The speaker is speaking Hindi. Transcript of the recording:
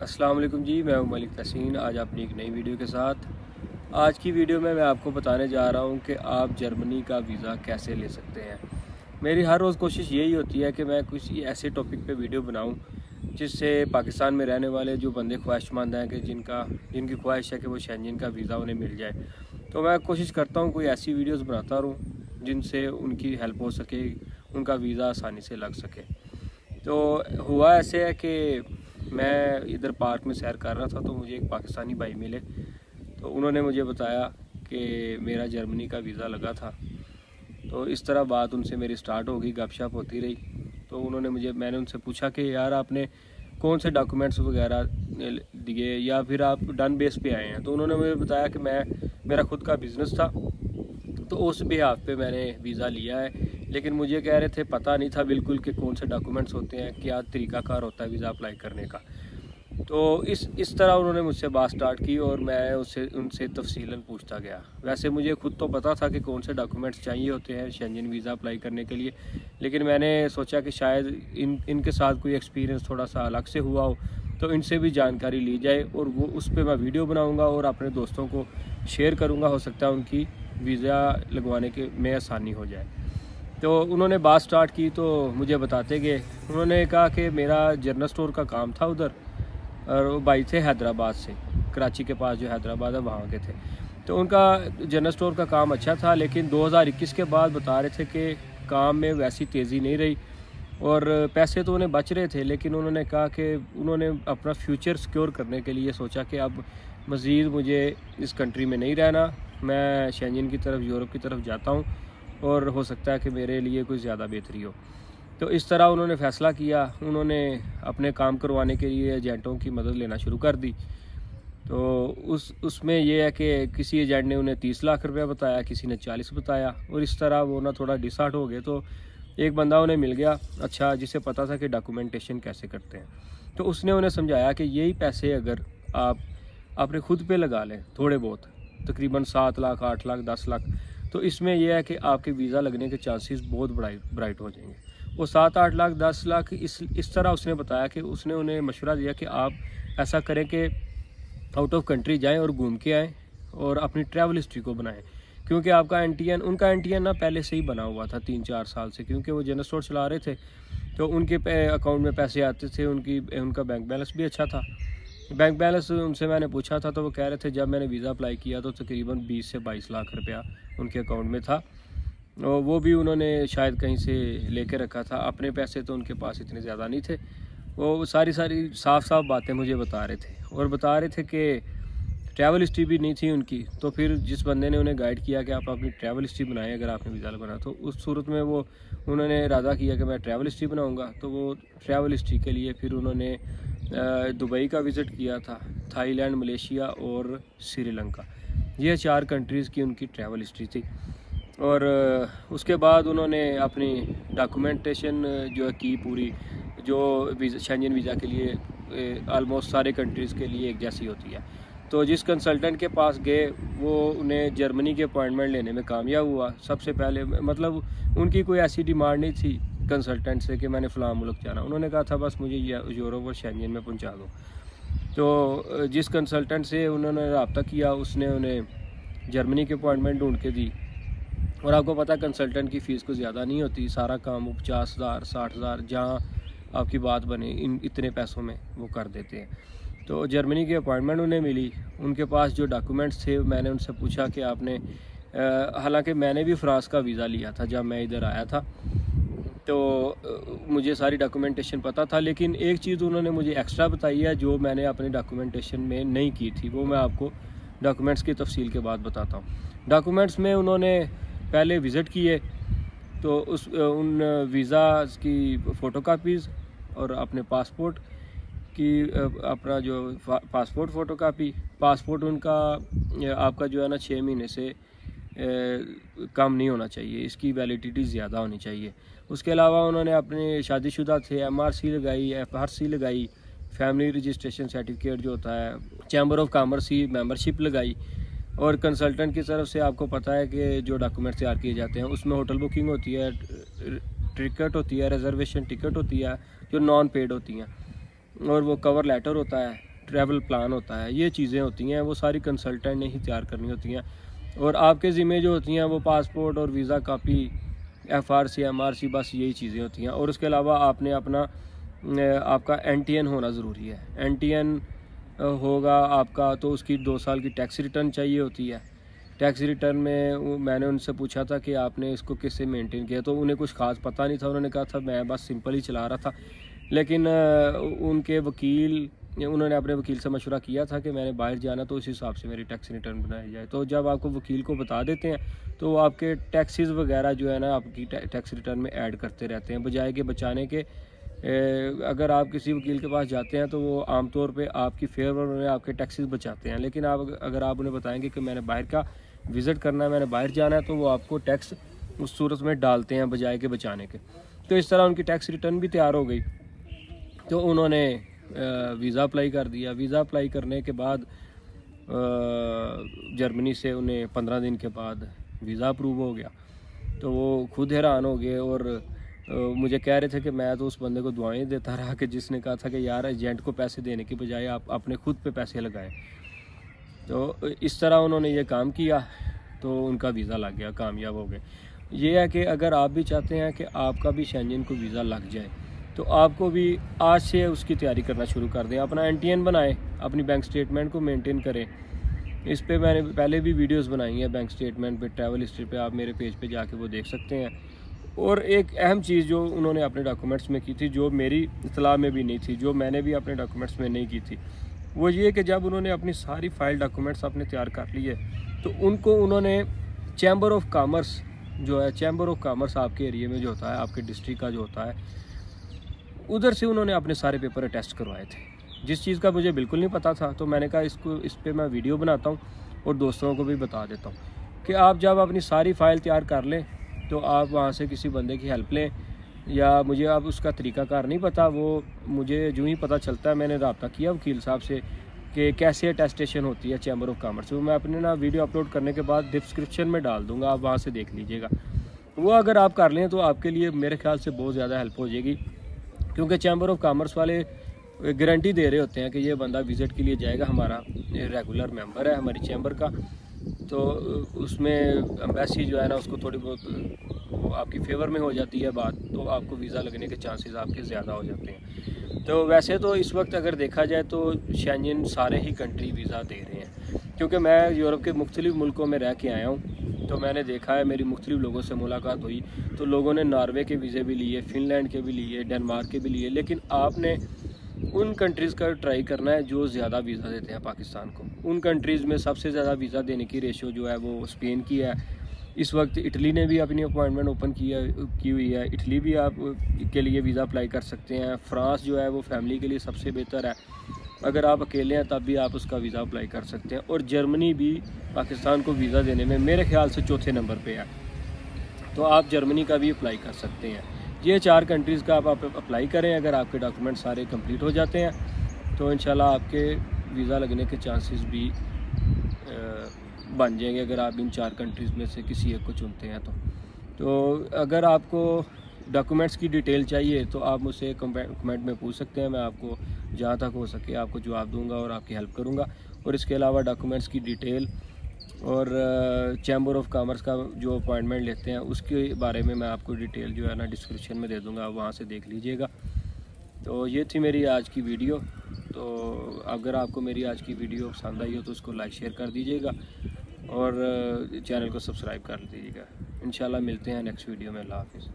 अस्सलाम वालेकुम जी, मैं हूँ मलिक तसीन आज अपनी एक नई वीडियो के साथ। आज की वीडियो में मैं आपको बताने जा रहा हूँ कि आप जर्मनी का वीज़ा कैसे ले सकते हैं। मेरी हर रोज़ कोशिश यही होती है कि मैं किसी ऐसे टॉपिक पे वीडियो बनाऊँ, जिससे पाकिस्तान में रहने वाले जो बंदे ख्वाहिशमंद हैं कि जिनका, जिनकी ख्वाहिश है कि वो शेंजन का वीज़ा उन्हें मिल जाए। तो मैं कोशिश करता हूँ कोई ऐसी वीडियोज़ बनाता रहूँ, जिनसे उनकी हेल्प हो सके, उनका वीज़ा आसानी से लग सके। तो हुआ ऐसे है कि मैं इधर पार्क में सैर कर रहा था तो मुझे एक पाकिस्तानी भाई मिले। तो उन्होंने मुझे बताया कि मेरा जर्मनी का वीज़ा लगा था। तो इस तरह बात उनसे मेरी स्टार्ट हो गई, गपशप होती रही। तो उन्होंने मुझे, मैंने उनसे पूछा कि, यार, आपने कौन से डॉक्यूमेंट्स वगैरह दिए, या फिर आप डन बेस पे आए हैं? तो उन्होंने मुझे बताया कि मैं, मेरा खुद का बिज़नेस था। तो उस बिहाफ पे मैंने वीज़ा लिया है। लेकिन मुझे कह रहे थे, पता नहीं था बिल्कुल कि कौन से डॉक्यूमेंट्स होते हैं, क्या तरीकाकार होता है वीज़ा अप्लाई करने का। तो इस इस तरह उन्होंने मुझसे बात स्टार्ट की और मैं उससे उनसे तफसीला पूछता गया। वैसे मुझे खुद तो पता था कि कौन से डॉक्यूमेंट्स चाहिए होते हैं शेंजन वीज़ा अप्लाई करने के लिए, लेकिन मैंने सोचा कि शायद इन, इनके साथ कोई एक्सपीरियंस थोड़ा सा अलग से हुआ हो तो इनसे भी जानकारी ली जाए और वो उस पर मैं वीडियो बनाऊँगा और अपने दोस्तों को शेयर करूँगा, हो सकता है उनकी वीज़ा लगवाने के में आसानी हो जाए। तो उन्होंने बात स्टार्ट की तो मुझे बताते गए। उन्होंने कहा कि मेरा जनरल स्टोर का काम था उधर, और वो भाई थे हैदराबाद से, कराची के पास जो हैदराबाद है, वहाँ के थे। तो उनका जनरल स्टोर का काम अच्छा था, लेकिन 2021 के बाद बता रहे थे कि काम में वैसी तेज़ी नहीं रही, और पैसे तो उन्हें बच रहे थे, लेकिन उन्होंने कहा कि उन्होंने अपना फ्यूचर सिक्योर करने के लिए सोचा कि अब मज़ीद मुझे इस कंट्री में नहीं रहना, मैं शेंजन की तरफ़ यूरोप की तरफ़ जाता हूँ। और हो सकता है कि मेरे लिए कुछ ज़्यादा बेहतरी हो। तो इस तरह उन्होंने फ़ैसला किया। उन्होंने अपने काम करवाने के लिए एजेंटों की मदद लेना शुरू कर दी। तो उस, उसमें यह है कि किसी एजेंट ने उन्हें तीस लाख रुपया बताया, किसी ने चालीस बताया और इस तरह वो ना थोड़ा डिसार्ट हो गए तो एक बंदा उन्हें मिल गया अच्छा जिसे पता था कि डॉक्यूमेंटेशन कैसे करते हैं। तो उसने उन्हें समझाया कि यही पैसे अगर आप अपने खुद पे लगा लें थोड़े बहुत, तकरीबन सात लाख, आठ लाख, दस लाख तो इसमें यह है कि आपके वीज़ा लगने के चांसेस बहुत ब्राइट ब्राइट हो जाएँगे। वो सात, आठ लाख, दस लाख इस इस तरह उसने बताया कि उसने उन्हें मशवरा दिया कि आप ऐसा करें कि आउट ऑफ़ कंट्री जाएँ और घूम के आएँ और अपनी ट्रैवल हिस्ट्री को बनाएँ। क्योंकि आपका एनटीएन उनका एनटीएन ना पहले से ही बना हुआ था तीन, चार साल से, क्योंकि वो जनरल स्टोर चला रहे थे तो उनके अकाउंट में पैसे आते थे, उनकी, उनका बैंक बैलेंस भी अच्छा था। बैंक बैलेंस उनसे मैंने पूछा था तो वो कह रहे थे, जब मैंने वीज़ा अप्लाई किया तो तकरीबन 20 से 22 लाख रुपया उनके अकाउंट में था। और वो भी उन्होंने शायद कहीं से लेके रखा था। अपने पैसे तो उनके पास इतने ज़्यादा नहीं थे। वो सारी सारी साफ़ साफ़ बातें मुझे बता रहे थे और बता रहे थे कि ट्रैवल हिस्ट्री भी नहीं थी उनकी। तो फिर जिस बंदे ने उन्हें गाइड किया कि आप अपनी ट्रैवल हिस्ट्री बनाएँ, अगर आपने वीज़ा लगाना तो उस सूरत में वो उन्होंने इरादा किया कि मैं ट्रैवल हिस्ट्री बनाऊँगा। तो वो ट्रैवल हिस्ट्री के लिए फिर उन्होंने दुबई का विज़िट किया था, थाईलैंड, मलेशिया और श्रीलंका। ये चार कंट्रीज़ की उनकी ट्रैवल हिस्ट्री थी। और उसके बाद उन्होंने अपनी डॉक्यूमेंटेशन जो है, की पूरी, जो वीज़ा शेंजन वीज़ा के लिए आलमोस्ट सारे कंट्रीज़ के लिए एक जैसी होती है। तो जिस कंसल्टेंट के पास गए, वो उन्हें जर्मनी के अपॉइंटमेंट लेने में कामयाब हुआ। सबसे पहले मतलब उनकी कोई ऐसी डिमांड नहीं थी कंसल्टेंट से कि मैंने फ़लाँ मुल्क जाना। उन्होंने कहा, था, बस मुझे यूरोप और शेंजन में पहुँचा दो। तो जिस कंसल्टेंट से उन्होंने रबता किया, उसने उन्हें जर्मनी की अपॉइंटमेंट ढूंढ के दी। और आपको पता है कंसल्टेंट की फ़ीस को ज़्यादा नहीं होती। सारा काम वो पचास हज़ार, साठ हज़ार, जहाँ आपकी बात बने, इन इतने पैसों में वो कर देते हैं। तो जर्मनी की अपॉइंटमेंट उन्हें मिली। उनके पास जो डॉक्यूमेंट्स थे, मैंने उनसे पूछा कि आपने हालाँकि मैंने भी फ्रांस का वीज़ा लिया था जब मैं इधर आया था। तो मुझे सारी डॉक्यूमेंटेशन पता था, लेकिन एक चीज़ उन्होंने मुझे एक्स्ट्रा बताई है, जो मैंने अपने डॉक्यूमेंटेशन में नहीं की थी, वो मैं आपको डॉक्यूमेंट्स की तफसील के बाद बताता हूँ। डॉक्यूमेंट्स में उन्होंने पहले विज़िट किए तो उस उन वीज़ा की फ़ोटो कापीज़ और अपने पासपोर्ट की अपना जो पासपोर्ट फ़ोटो कापी पासपोर्ट उनका, आपका जो है ना छः महीने से कम नहीं होना चाहिए। इसकी वैलिडिटी ज़्यादा होनी चाहिए। उसके अलावा उन्होंने अपने शादीशुदा थे एम आर सी लगाई एफ़ आर सी लगाई फैमिली रजिस्ट्रेशन सर्टिफिकेट जो होता है चैम्बर ऑफ़ कामर्स की मेंबरशिप लगाई। और कंसल्टेंट की तरफ़ से आपको पता है कि जो डॉक्यूमेंट तैयार किए जाते हैं, उसमें होटल बुकिंग होती है टिकट होती है रिजर्वेशन टिकट होती है, जो नॉन पेड होती हैं। और वो कवर लेटर होता है ट्रैवल प्लान होता है, ये चीज़ें होती हैं, वो सारी कंसल्टेंट ने ही तैयार करनी होती हैं। और आपके ज़िम्मे जो होती हैं, वो पासपोर्ट और visa copy F R C M R C बस यही चीज़ें होती हैं। और उसके अलावा आपने अपना आपका एन टी एन होना ज़रूरी है। एन टी एन होगा आपका तो उसकी दो साल की टैक्स रिटर्न चाहिए होती है। टैक्स रिटर्न में मैंने उनसे पूछा था कि आपने इसको किससे मेंटेन किया तो उन्हें कुछ खास पता नहीं था। उन्होंने कहा था, मैं बस सिंपल ही चला रहा था। लेकिन उनके वकील उन्होंने अपने वकील से मशवरा किया था कि मैंने बाहर जाना तो उस हिसाब से मेरी टैक्स रिटर्न बनाई जाए। तो जब आपको वकील को बता देते हैं तो आपके टैक्सेस वगैरह जो है ना आपकी टैक्स रिटर्न में ऐड करते रहते हैं, बजाय के बचाने के अगर आप किसी वकील के पास जाते हैं तो वो आमतौर पे आपकी फेवर में आपके टैक्सेस बचाते हैं। लेकिन आप, अगर आप उन्हें बताएँगे कि मैंने बाहर का विज़िट करना है, मैंने बाहर जाना है तो वो आपको टैक्स उस सूरत में डालते हैं बजाय के बचाने के। तो इस तरह उनकी टैक्स रिटर्न भी तैयार हो गई। तो उन्होंने वीज़ा अप्लाई कर दिया। वीज़ा अप्लाई करने के बाद जर्मनी से उन्हें पंद्रह दिन के बाद वीज़ा अप्रूव हो गया। तो वो खुद हैरान हो गए और मुझे कह रहे थे कि मैं तो उस बंदे को दुआएँ देता रहा कि जिसने कहा था कि, यार, एजेंट को पैसे देने की बजाय आप अपने खुद पे पैसे लगाएँ। तो इस तरह उन्होंने ये काम किया तो उनका वीज़ा लग गया, कामयाब हो गए। ये है कि अगर आप भी चाहते हैं कि आपका भी शेंजन को वीज़ा लग जाए तो आपको भी आज से उसकी तैयारी करना शुरू कर दें। अपना एन बनाएँ, अपनी बैंक स्टेटमेंट को मेंटेन करें। इस पे मैंने पहले भी वीडियोस बनाई हैं बैंक स्टेटमेंट पे ट्रैवल हिस्ट्री पे, आप मेरे पेज पे जाके वो देख सकते हैं। और एक अहम चीज़ जो उन्होंने अपने डॉक्यूमेंट्स में की थी, जो मेरी इतला में भी नहीं थी, जो मैंने भी अपने डॉक्यूमेंट्स में नहीं की थी, वो ये कि जब उन्होंने अपनी सारी फ़ाइल डॉक्यूमेंट्स अपने तैयार कर लिए तो उनको उन्होंने चैम्बर ऑफ़ कामर्स जो है चैम्बर ऑफ़ कामर्स आपके एरिए में जो होता है, आपके डिस्ट्रिक्ट का जो होता है उधर से उन्होंने अपने सारे पेपर टेस्ट करवाए थे। जिस चीज़ का मुझे बिल्कुल नहीं पता था तो मैंने कहा इसको, इस पर मैं वीडियो बनाता हूँ और दोस्तों को भी बता देता हूँ कि आप जब अपनी सारी फ़ाइल तैयार कर लें तो आप वहाँ से किसी बंदे की हेल्प लें या मुझे अब उसका तरीकाकार नहीं पता, वो मुझे जो ही पता चलता है, मैंने रबता किया वकील साहब से कि कैसे अटेस्टेशन होती है चैम्बर ऑफ़ कॉमर्स वो मैं अपने ना वीडियो अपलोड करने के बाद डिस्क्रिप्शन में डाल दूँगा, आप वहाँ से देख लीजिएगा। वो अगर आप कर लें तो आपके लिए मेरे ख्याल से बहुत ज़्यादा हेल्प हो जाएगी। क्योंकि चैम्बर ऑफ़ कॉमर्स वाले गारंटी दे रहे होते हैं कि ये बंदा विज़िट के लिए जाएगा, हमारा रेगुलर मेंबर है, हमारी चैम्बर का। तो उसमें एम्बेसी जो है ना, उसको थोड़ी बहुत आपकी फेवर में हो जाती है बात तो आपको वीज़ा लगने के चांसेस आपके ज़्यादा हो जाते हैं। तो वैसे तो इस वक्त अगर देखा जाए तो शेंजन सारे ही कंट्री वीज़ा दे रहे हैं। क्योंकि मैं यूरोप के मुख्तलिफ़ मुल्कों में रह के आया हूँ तो मैंने देखा है, मेरी मुख्तलिफ़ लोगों से मुलाकात हुई। तो लोगों ने नॉर्वे के वीज़े भी लिए, फ़िनलैंड के भी लिए, डेनमार्क के भी लिए, लेकिन आपने उन कंट्रीज़ का ट्राई करना है जो ज़्यादा वीज़ा देते हैं पाकिस्तान को। उन कंट्रीज़ में सबसे ज़्यादा वीज़ा देने की रेशो जो है वो स्पेन की है। इस वक्त इटली ने भी अपनी अपॉइंटमेंट ओपन किया की हुई है। इटली भी आप के लिए वीज़ा अप्लाई कर सकते हैं। फ्रांस जो है वो फैमिली के लिए सबसे बेहतर है। अगर आप अकेले हैं तब भी आप उसका वीज़ा अप्लाई कर सकते हैं। और जर्मनी भी पाकिस्तान को वीज़ा देने में मेरे ख्याल से चौथे नंबर पर है। तो आप जर्मनी का भी अप्लाई कर सकते हैं। ये चार कंट्रीज़ का आप, आप अप्लाई करें अगर आपके डॉक्यूमेंट सारे कंप्लीट हो जाते हैं। तो इन आपके वीज़ा लगने के चांसेस भी बन जाएँगे अगर आप इन चार कंट्रीज़ में से किसी एक को चुनते हैं तो। तो अगर आपको डॉक्यूमेंट्स की डिटेल चाहिए तो आप मुझसे कमेंट में पूछ सकते हैं। मैं आपको जहाँ तक हो सके आपको जवाब दूँगा और आपकी हेल्प करूँगा। और इसके अलावा डॉक्यूमेंट्स की डिटेल और चैम्बर ऑफ़ कॉमर्स का जो अपॉइंटमेंट लेते हैं, उसके बारे में मैं आपको डिटेल जो है ना डिस्क्रिप्शन में दे दूँगा, आप वहाँ से देख लीजिएगा। तो ये थी मेरी आज की वीडियो तो अगर आपको मेरी आज की वीडियो पसंद आई हो तो उसको लाइक शेयर कर दीजिएगा और चैनल को सब्सक्राइब कर दीजिएगा। इन मिलते हैं नेक्स्ट वीडियो में। अल्लाह हाफिज़।